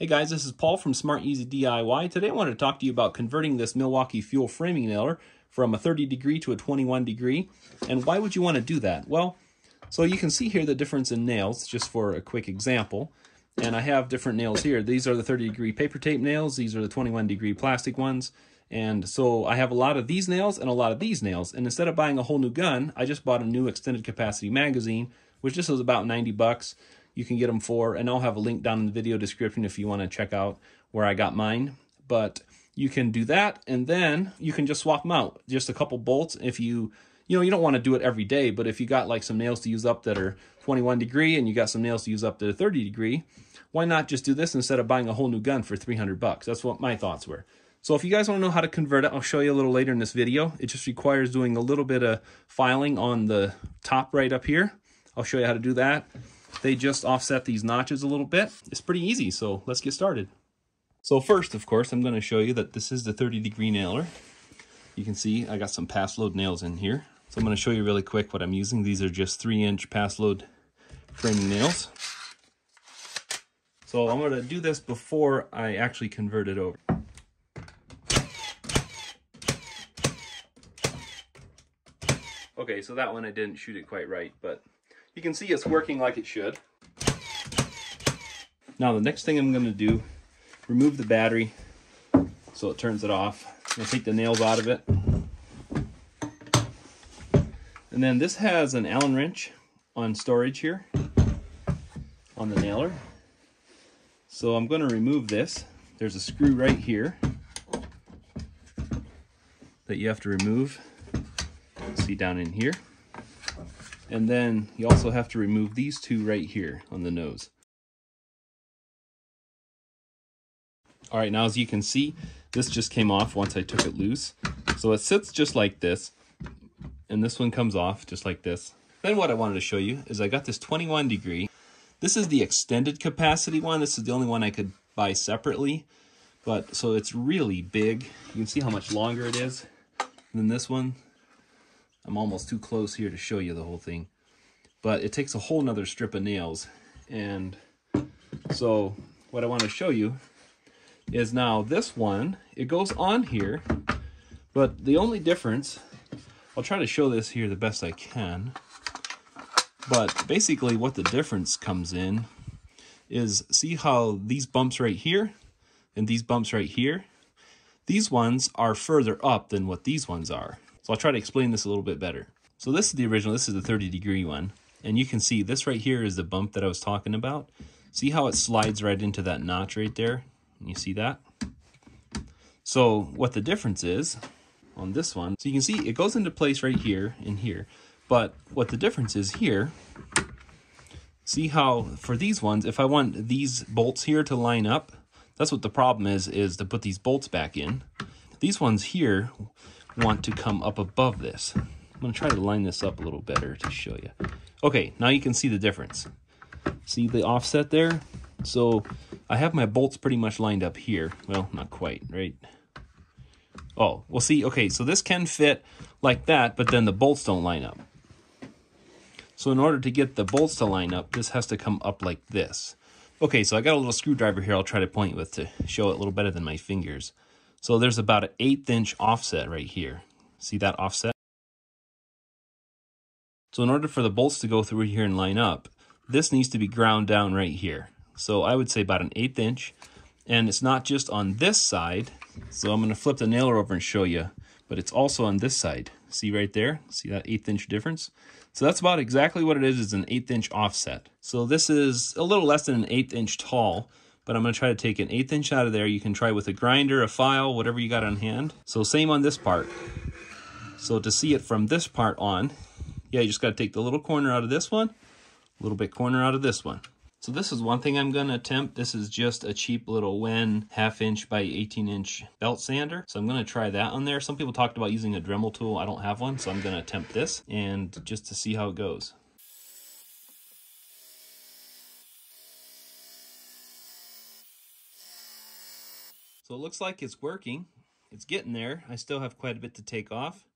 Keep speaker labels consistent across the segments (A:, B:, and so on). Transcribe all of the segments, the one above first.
A: Hey guys, this is Paul from Smart Easy DIY. Today I want to talk to you about converting this Milwaukee Fuel framing nailer from a 30 degree to a 21 degree. And why would you want to do that? Well, so you can see here the difference in nails, just for a quick example. And I have different nails here. These are the 30 degree paper tape nails. These are the 21 degree plastic ones. And so I have a lot of these nails and a lot of these nails. And instead of buying a whole new gun, I just bought a new extended capacity magazine, which just was about 90 bucks you can get them for. And I'll have a link down in the video description if you want to check out where I got mine. But you can do that, and then you can just swap them out. Just a couple bolts. If you, you know, you don't want to do it every day, but if you got like some nails to use up that are 21 degree and you got some nails to use up that are 30 degree, why not just do this instead of buying a whole new gun for 300 bucks? That's what my thoughts were. So if you guys want to know how to convert it, I'll show you a little later in this video. It just requires doing a little bit of filing on the top right up here. I'll show you how to do that. They just offset these notches a little bit. It's pretty easy, so let's get started. So first, of course, I'm going to show you that this is the 30 degree nailer. You can see I got some Paslode nails in here. So I'm going to show you really quick what I'm using. These are just 3 inch Paslode framing nails. So I'm going to do this before I actually convert it over. Okay, so that one I didn't shoot it quite right, but you can see it's working like it should. Now the next thing I'm going to do, remove the battery so it turns it off. I'm to take the nails out of it. And then this has an Allen wrench on storage here on the nailer. So I'm going to remove this. There's a screw right here that you have to remove. See down in here. And then you also have to remove these two right here on the nose. All right, now as you can see, this just came off once I took it loose. So it sits just like this, and this one comes off just like this. Then what I wanted to show you is I got this 21 degree. This is the extended capacity one. This is the only one I could buy separately. But so it's really big. You can see how much longer it is than this one. I'm almost too close here to show you the whole thing. But it takes a whole nother strip of nails. And so what I want to show you is now this one, it goes on here, but the only difference, I'll try to show this here the best I can, but basically what the difference comes in is see how these bumps right here and these bumps right here, these ones are further up than what these ones are. So I'll try to explain this a little bit better. So this is the original, this is the 30 degree one. And you can see this right here is the bump that I was talking about. See how it slides right into that notch right there? You see that? So what the difference is on this one, so you can see it goes into place right here and here. But what the difference is here, see how for these ones, if I want these bolts here to line up, that's what the problem is, is to put these bolts back in. These ones here, want to come up above this. I'm going to try to line this up a little better to show you. Okay, now you can see the difference. See the offset there? So I have my bolts pretty much lined up here. Well, not quite, right? Oh, well see, okay, so this can fit like that, but then the bolts don't line up. So in order to get the bolts to line up, this has to come up like this. Okay, so I got a little screwdriver here I'll try to point with to show it a little better than my fingers. So there's about an eighth inch offset right here. See that offset? So in order for the bolts to go through here and line up, this needs to be ground down right here. So I would say about an eighth inch. And it's not just on this side. So I'm going to flip the nailer over and show you. But it's also on this side. See right there? See that eighth inch difference? So that's about exactly what it is, is an eighth inch offset. So this is a little less than an eighth inch tall but I'm going to try to take an eighth inch out of there. You can try with a grinder, a file, whatever you got on hand. So same on this part. So to see it from this part on, yeah, you just got to take the little corner out of this one, a little bit corner out of this one. So this is one thing I'm going to attempt. This is just a cheap little Wen half inch by 18 inch belt sander. So I'm going to try that on there. Some people talked about using a Dremel tool. I don't have one, so I'm going to attempt this and just to see how it goes. So it looks like it's working. It's getting there. I still have quite a bit to take off,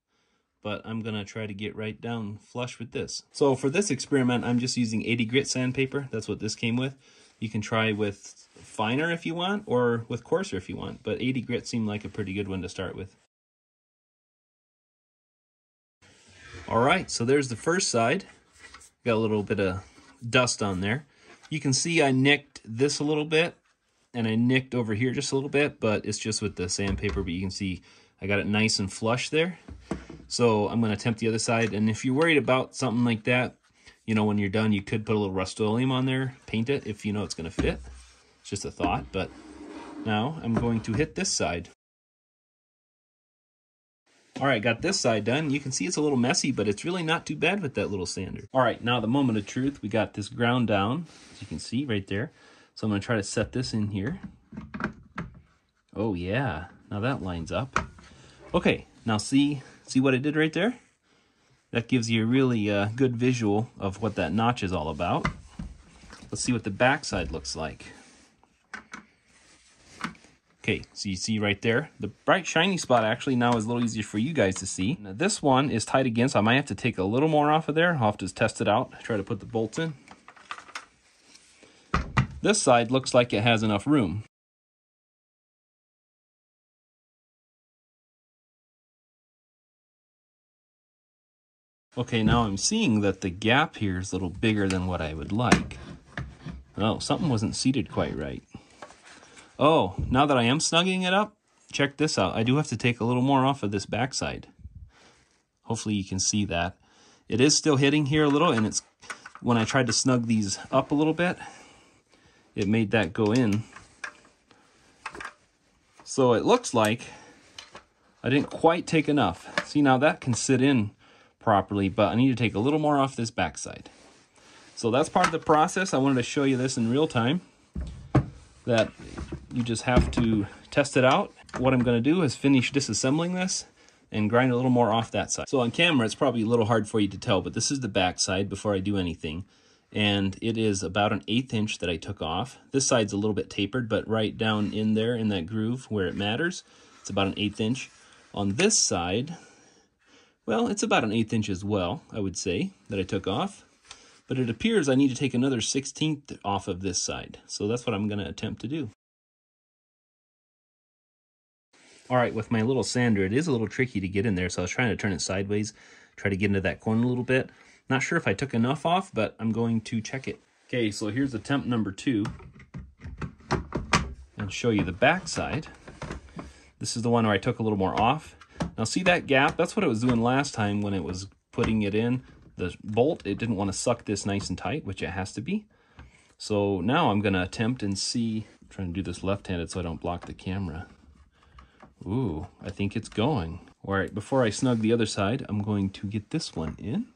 A: but I'm going to try to get right down flush with this. So for this experiment, I'm just using 80 grit sandpaper. That's what this came with. You can try with finer if you want, or with coarser if you want. But 80 grit seemed like a pretty good one to start with. All right, so there's the first side. Got a little bit of dust on there. You can see I nicked this a little bit, and I nicked over here just a little bit, but it's just with the sandpaper, but you can see I got it nice and flush there. So I'm going to attempt the other side, and if you're worried about something like that, you know, when you're done, you could put a little Rust-Oleum on there, paint it if you know it's going to fit. It's just a thought, but now I'm going to hit this side. All right, got this side done. You can see it's a little messy, but it's really not too bad with that little sander. All right, now the moment of truth. We got this ground down, as you can see right there. So I'm going to try to set this in here. Oh, yeah. Now that lines up. Okay, now see, see what I did right there? That gives you a really uh, good visual of what that notch is all about. Let's see what the backside looks like. Okay, so you see right there, the bright shiny spot actually now is a little easier for you guys to see. Now this one is tight again, so I might have to take a little more off of there. I'll have to test it out, try to put the bolts in. This side looks like it has enough room. Okay, now I'm seeing that the gap here is a little bigger than what I would like. Oh, something wasn't seated quite right. Oh, now that I am snugging it up, check this out. I do have to take a little more off of this backside. Hopefully you can see that. It is still hitting here a little, and it's when I tried to snug these up a little bit, it made that go in. So it looks like I didn't quite take enough. See, now that can sit in properly, but I need to take a little more off this backside. So that's part of the process. I wanted to show you this in real time, that you just have to test it out. What I'm going to do is finish disassembling this and grind a little more off that side. So on camera, it's probably a little hard for you to tell, but this is the back side before I do anything. And it is about an eighth inch that I took off. This side's a little bit tapered, but right down in there in that groove where it matters, it's about an eighth inch. On this side, well, it's about an eighth inch as well, I would say, that I took off. But it appears I need to take another 16th off of this side. So that's what I'm going to attempt to do. All right, with my little sander, it is a little tricky to get in there. So I was trying to turn it sideways, try to get into that corner a little bit. Not sure if I took enough off, but I'm going to check it. Okay, so here's attempt number two. And show you the back side. This is the one where I took a little more off. Now see that gap? That's what it was doing last time when it was putting it in. The bolt, it didn't want to suck this nice and tight, which it has to be. So now I'm going to attempt and see, I'm trying to do this left-handed so I don't block the camera. Ooh, I think it's going. All right, before I snug the other side, I'm going to get this one in.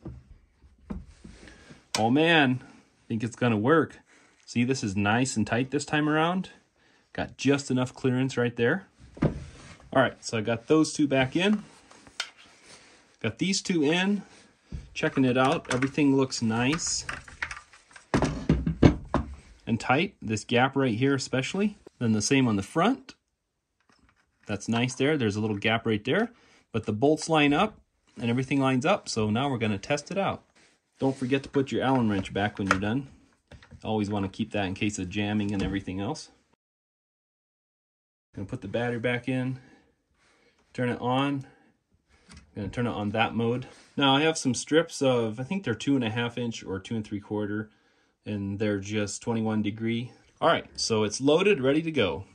A: Oh man, I think it's gonna work. See, this is nice and tight this time around. Got just enough clearance right there. All right, so I got those two back in. Got these two in, checking it out. Everything looks nice and tight. This gap right here especially. Then the same on the front. That's nice there. There's a little gap right there. But the bolts line up and everything lines up. So now we're going to test it out. Don't forget to put your Allen wrench back when you're done. Always want to keep that in case of jamming and everything else. Gonna put the battery back in turn it on. I'm gonna turn it on that mode. Now I have some strips of, I think they're two and a half inch or two and three quarter, and they're just 21 degree. All right, so it's loaded, ready to go.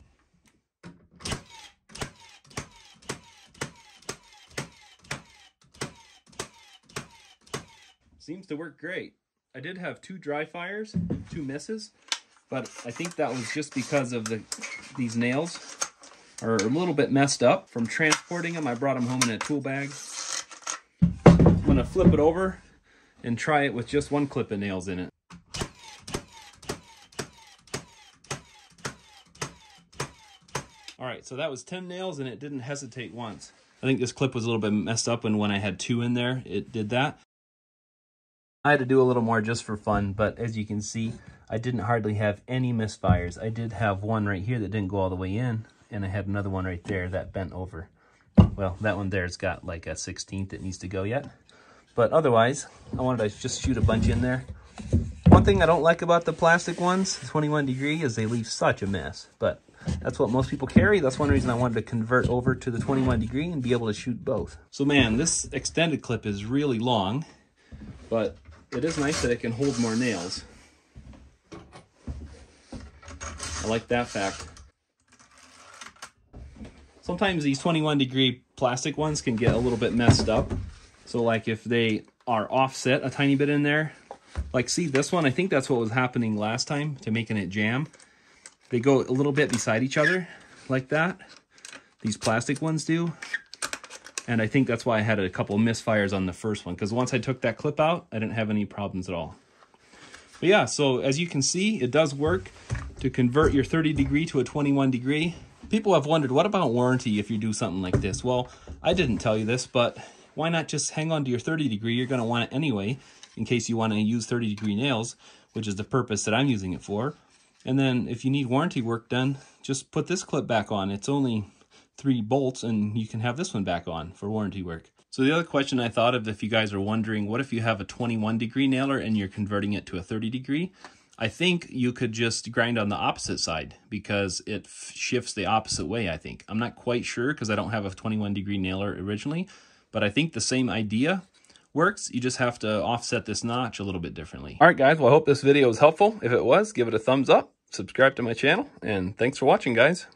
A: Seems to work great. I did have two dry fires, two misses, but I think that was just because of the these nails are a little bit messed up from transporting them. I brought them home in a tool bag. I'm to flip it over and try it with just one clip of nails in it. All right, so that was 10 nails and it didn't hesitate once. I think this clip was a little bit messed up and when I had two in there, it did that. I had to do a little more just for fun, but as you can see, I didn't hardly have any misfires. I did have one right here that didn't go all the way in, and I had another one right there that bent over. Well, that one there's got like a 16th that needs to go yet. But otherwise, I wanted to just shoot a bunch in there One thing I don't like about the plastic ones, 21 degree, is they leave such a mess. But that's what most people carry. That's one reason I wanted to convert over to the 21 degree and be able to shoot both. So man, this extended clip is really long, but it is nice that it can hold more nails. I like that fact. Sometimes these 21 degree plastic ones can get a little bit messed up. So like if they are offset a tiny bit in there, like see this one, I think that's what was happening last time to making it jam. They go a little bit beside each other like that. These plastic ones do. And I think that's why I had a couple misfires on the first one because once I took that clip out, I didn't have any problems at all. But yeah, so as you can see, it does work to convert your 30 degree to a 21 degree. People have wondered, what about warranty if you do something like this? Well, I didn't tell you this, but why not just hang on to your 30 degree? You're going to want it anyway in case you want to use 30 degree nails, which is the purpose that I'm using it for. And then if you need warranty work done, just put this clip back on. It's only three bolts and you can have this one back on for warranty work. So the other question I thought of if you guys are wondering, what if you have a 21 degree nailer and you're converting it to a 30 degree? I think you could just grind on the opposite side because it shifts the opposite way, I think. I'm not quite sure because I don't have a 21 degree nailer originally, but I think the same idea works. You just have to offset this notch a little bit differently. All right, guys. Well, I hope this video was helpful. If it was, give it a thumbs up, subscribe to my channel, and thanks for watching, guys.